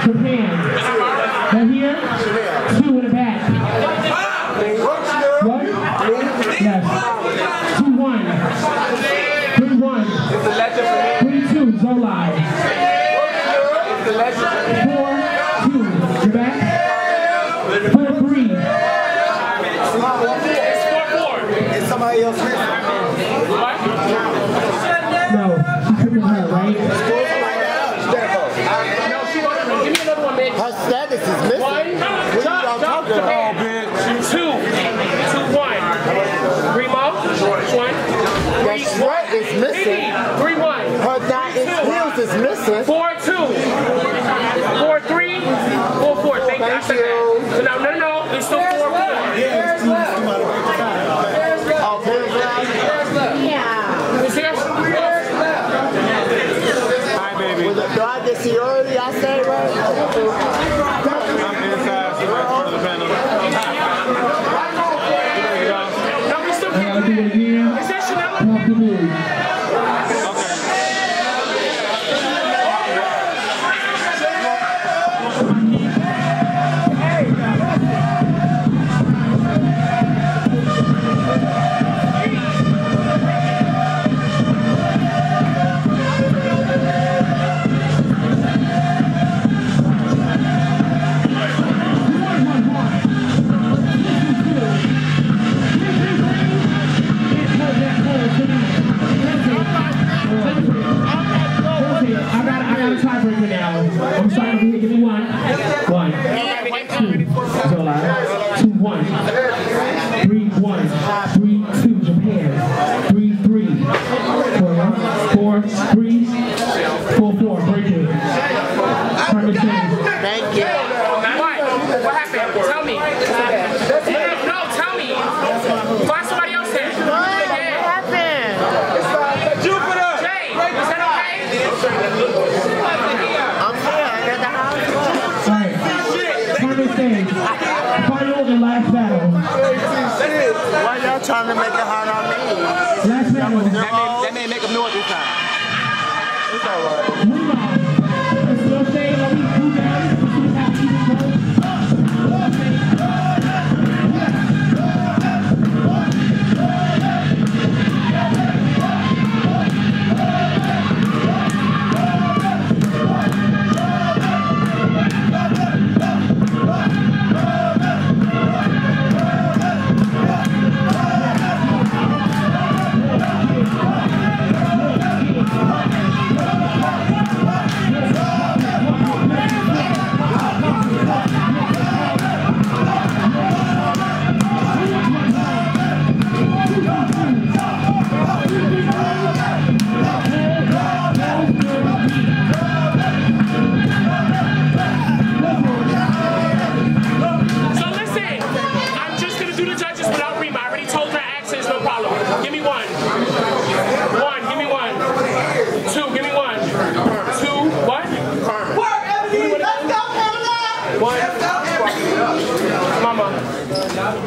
Japan. Right here, two in the back. What? Yes. Two one. Three one. Three two. legend. Four two. You're back. Four three. It's four four. It's somebody else. Thank you. got a tiebreaker now. I'm starting over here. Give me one. One. Two. Zola. Two, one. Three, one. Three, two. Japan. Three, three. Four, four, three. Four, four. Break it. Thank you. What? What happened? Tell me. thing. Final and last battle. Why y'all trying to make it hot on me? Last battle. That may, that may make them know this time. It's alright.